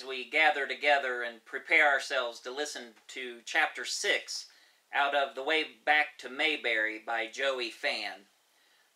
as we gather together and prepare ourselves to listen to chapter 6 out of The Way Back to Mayberry by Joey Fann.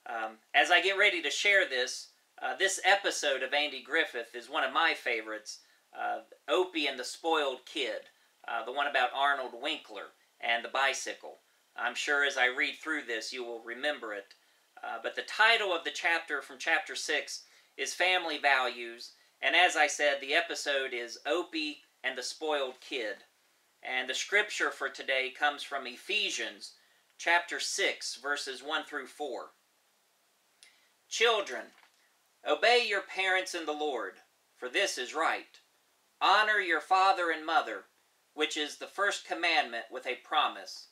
Um, as I get ready to share this, uh, this episode of Andy Griffith is one of my favorites uh, Opie and the Spoiled Kid, uh, the one about Arnold Winkler and the bicycle. I'm sure as I read through this you will remember it. Uh, but the title of the chapter from chapter 6 is Family Values, and as I said, the episode is Opie and the Spoiled Kid. And the scripture for today comes from Ephesians chapter 6, verses 1 through 4. Children, obey your parents in the Lord, for this is right. Honor your father and mother, which is the first commandment with a promise,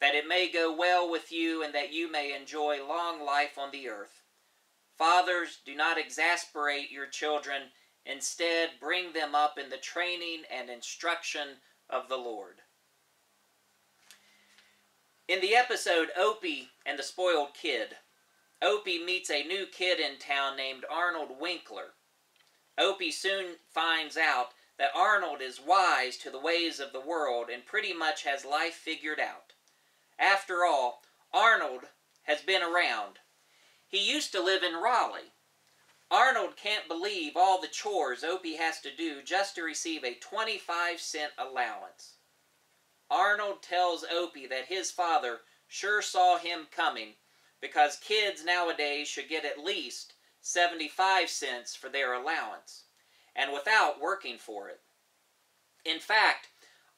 that it may go well with you and that you may enjoy long life on the earth. Fathers, do not exasperate your children, instead, bring them up in the training and instruction of the Lord. In the episode Opie and the Spoiled Kid, Opie meets a new kid in town named Arnold Winkler. Opie soon finds out that Arnold is wise to the ways of the world and pretty much has life figured out. After all, Arnold has been around. He used to live in Raleigh. Arnold can't believe all the chores Opie has to do just to receive a 25 cent allowance. Arnold tells Opie that his father sure saw him coming because kids nowadays should get at least 75 cents for their allowance and without working for it. In fact,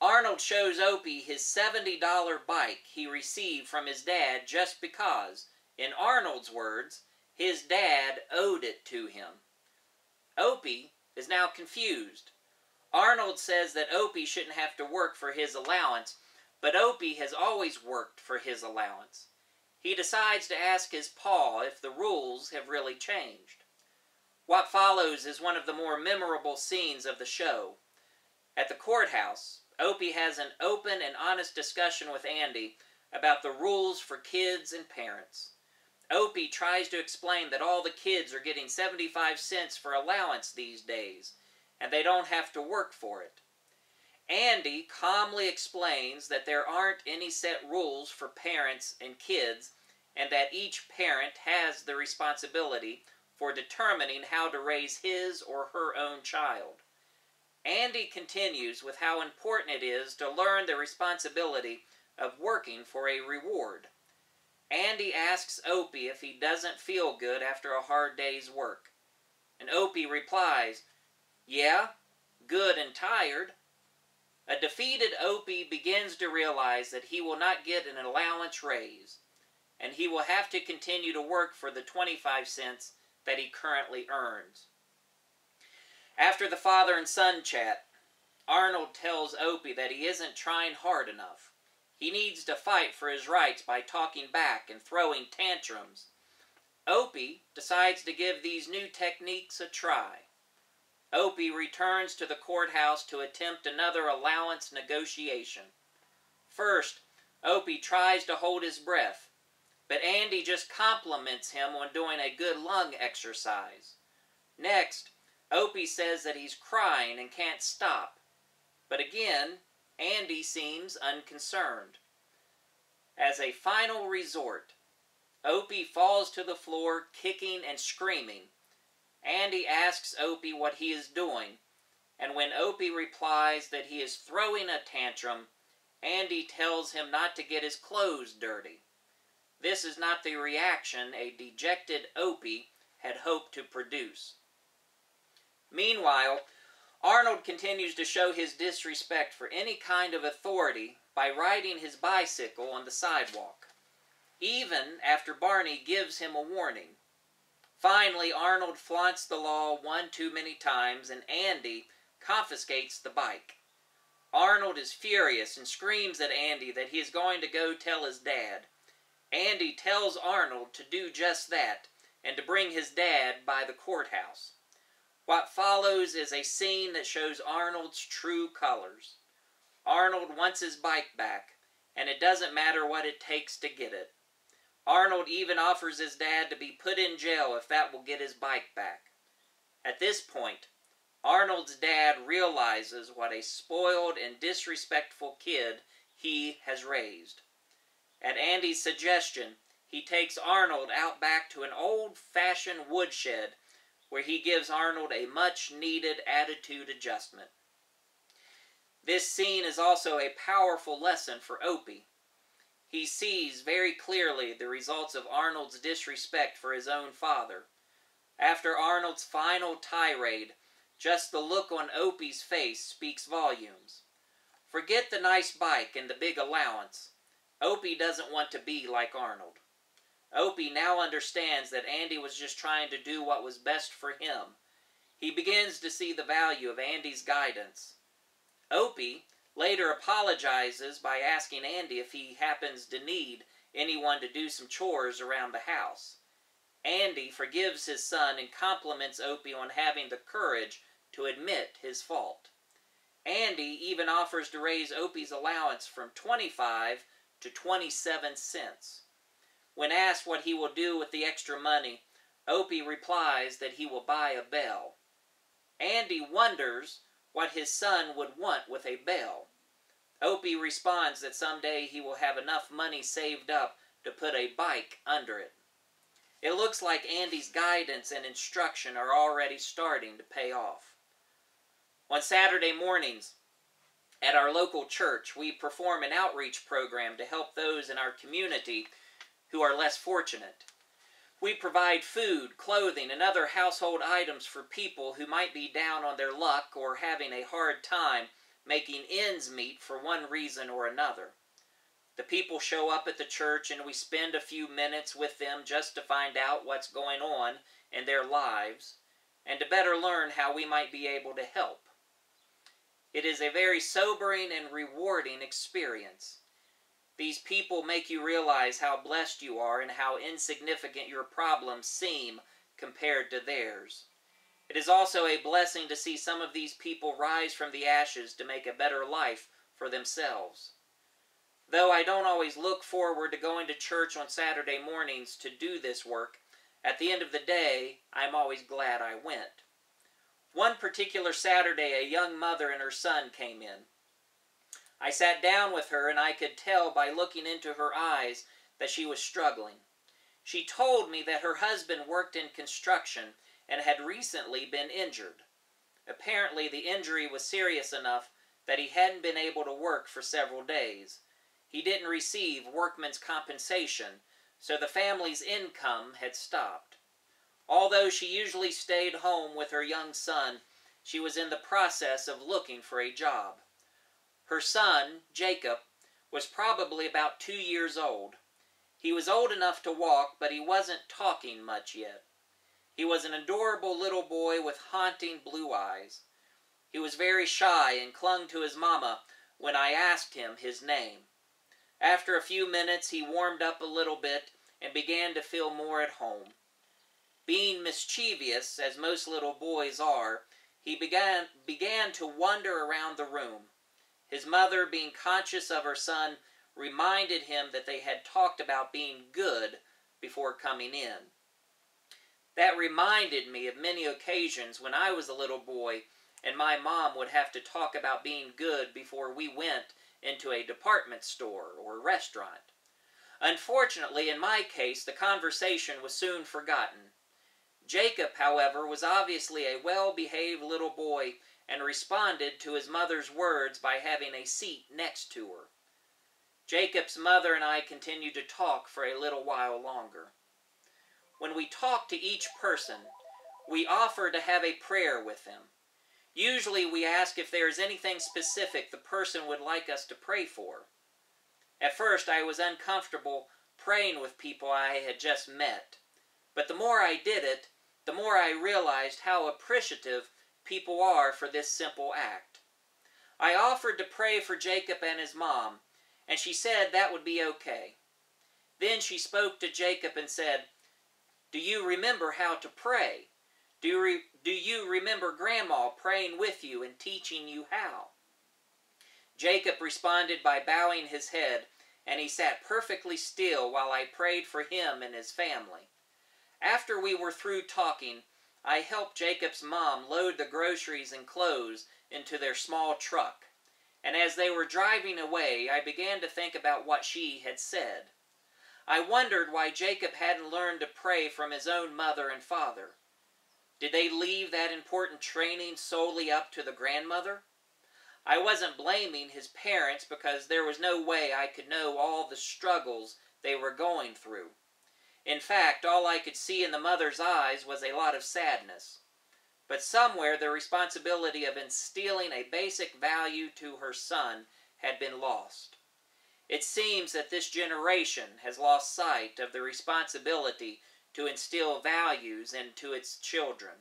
Arnold shows Opie his $70 bike he received from his dad just because, in Arnold's words, his dad owed it to him. Opie is now confused. Arnold says that Opie shouldn't have to work for his allowance, but Opie has always worked for his allowance. He decides to ask his pa if the rules have really changed. What follows is one of the more memorable scenes of the show. At the courthouse, Opie has an open and honest discussion with Andy about the rules for kids and parents. Opie tries to explain that all the kids are getting 75 cents for allowance these days, and they don't have to work for it. Andy calmly explains that there aren't any set rules for parents and kids, and that each parent has the responsibility for determining how to raise his or her own child. Andy continues with how important it is to learn the responsibility of working for a reward. Andy asks Opie if he doesn't feel good after a hard day's work. And Opie replies, Yeah, good and tired. A defeated Opie begins to realize that he will not get an allowance raise, and he will have to continue to work for the 25 cents that he currently earns. After the father and son chat, Arnold tells Opie that he isn't trying hard enough. He needs to fight for his rights by talking back and throwing tantrums. Opie decides to give these new techniques a try. Opie returns to the courthouse to attempt another allowance negotiation. First, Opie tries to hold his breath, but Andy just compliments him on doing a good lung exercise. Next, Opie says that he's crying and can't stop. But again, Andy seems unconcerned. As a final resort, Opie falls to the floor kicking and screaming. Andy asks Opie what he is doing, and when Opie replies that he is throwing a tantrum, Andy tells him not to get his clothes dirty. This is not the reaction a dejected Opie had hoped to produce. Meanwhile, Arnold continues to show his disrespect for any kind of authority by riding his bicycle on the sidewalk, even after Barney gives him a warning. Finally, Arnold flaunts the law one too many times, and Andy confiscates the bike. Arnold is furious and screams at Andy that he is going to go tell his dad. Andy tells Arnold to do just that and to bring his dad by the courthouse. What follows is a scene that shows Arnold's true colors. Arnold wants his bike back, and it doesn't matter what it takes to get it. Arnold even offers his dad to be put in jail if that will get his bike back. At this point, Arnold's dad realizes what a spoiled and disrespectful kid he has raised. At Andy's suggestion, he takes Arnold out back to an old fashioned woodshed where he gives Arnold a much needed attitude adjustment. This scene is also a powerful lesson for Opie. He sees very clearly the results of Arnold's disrespect for his own father. After Arnold's final tirade, just the look on Opie's face speaks volumes. Forget the nice bike and the big allowance. Opie doesn't want to be like Arnold. Opie now understands that Andy was just trying to do what was best for him. He begins to see the value of Andy's guidance. Opie later apologizes by asking Andy if he happens to need anyone to do some chores around the house. Andy forgives his son and compliments Opie on having the courage to admit his fault. Andy even offers to raise Opie's allowance from 25 to 27 cents. When asked what he will do with the extra money, Opie replies that he will buy a bell. Andy wonders what his son would want with a bell. Opie responds that someday he will have enough money saved up to put a bike under it. It looks like Andy's guidance and instruction are already starting to pay off. On Saturday mornings, at our local church, we perform an outreach program to help those in our community who are less fortunate. We provide food, clothing, and other household items for people who might be down on their luck or having a hard time making ends meet for one reason or another. The people show up at the church and we spend a few minutes with them just to find out what's going on in their lives and to better learn how we might be able to help. It is a very sobering and rewarding experience. These people make you realize how blessed you are and how insignificant your problems seem compared to theirs. It is also a blessing to see some of these people rise from the ashes to make a better life for themselves. Though I don't always look forward to going to church on Saturday mornings to do this work, at the end of the day, I'm always glad I went. One particular Saturday, a young mother and her son came in. I sat down with her, and I could tell by looking into her eyes that she was struggling. She told me that her husband worked in construction and had recently been injured. Apparently, the injury was serious enough that he hadn't been able to work for several days. He didn't receive workman's compensation, so the family's income had stopped. Although she usually stayed home with her young son, she was in the process of looking for a job. Her son, Jacob, was probably about two years old. He was old enough to walk, but he wasn't talking much yet. He was an adorable little boy with haunting blue eyes. He was very shy and clung to his mamma when I asked him his name. After a few minutes, he warmed up a little bit and began to feel more at home. Being mischievous, as most little boys are, he began, began to wander around the room. His mother, being conscious of her son, reminded him that they had talked about being good before coming in. That reminded me of many occasions when I was a little boy and my mom would have to talk about being good before we went into a department store or restaurant. Unfortunately, in my case, the conversation was soon forgotten. Jacob, however, was obviously a well behaved little boy and responded to his mother's words by having a seat next to her. Jacob's mother and I continued to talk for a little while longer. When we talk to each person, we offer to have a prayer with them. Usually we ask if there is anything specific the person would like us to pray for. At first I was uncomfortable praying with people I had just met, but the more I did it, the more I realized how appreciative people are for this simple act. I offered to pray for Jacob and his mom, and she said that would be okay. Then she spoke to Jacob and said, Do you remember how to pray? Do you, re- do you remember Grandma praying with you and teaching you how? Jacob responded by bowing his head, and he sat perfectly still while I prayed for him and his family. After we were through talking, I helped Jacob's mom load the groceries and clothes into their small truck, and as they were driving away, I began to think about what she had said. I wondered why Jacob hadn't learned to pray from his own mother and father. Did they leave that important training solely up to the grandmother? I wasn't blaming his parents because there was no way I could know all the struggles they were going through. In fact, all I could see in the mother's eyes was a lot of sadness. But somewhere the responsibility of instilling a basic value to her son had been lost. It seems that this generation has lost sight of the responsibility to instill values into its children.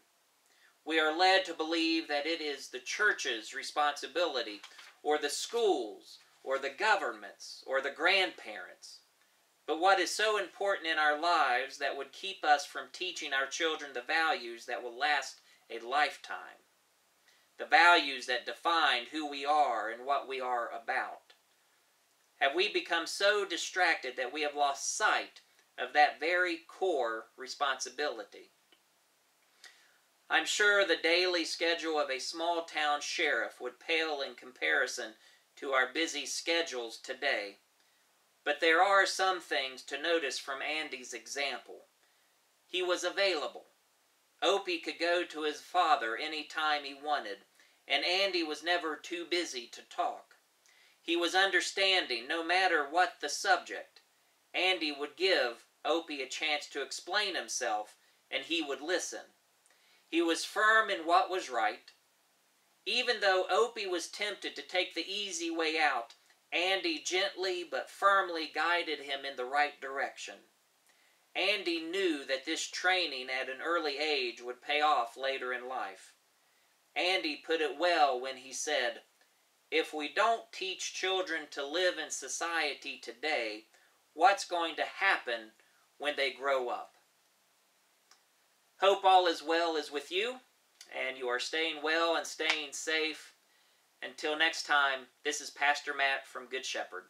We are led to believe that it is the church's responsibility, or the schools, or the government's, or the grandparents. But what is so important in our lives that would keep us from teaching our children the values that will last a lifetime? The values that define who we are and what we are about. Have we become so distracted that we have lost sight of that very core responsibility? I'm sure the daily schedule of a small town sheriff would pale in comparison to our busy schedules today. But there are some things to notice from Andy's example. He was available. Opie could go to his father any time he wanted, and Andy was never too busy to talk. He was understanding no matter what the subject. Andy would give Opie a chance to explain himself, and he would listen. He was firm in what was right. Even though Opie was tempted to take the easy way out, Andy gently but firmly guided him in the right direction. Andy knew that this training at an early age would pay off later in life. Andy put it well when he said, If we don't teach children to live in society today, what's going to happen when they grow up? Hope all is well is with you, and you are staying well and staying safe. Until next time, this is Pastor Matt from Good Shepherd.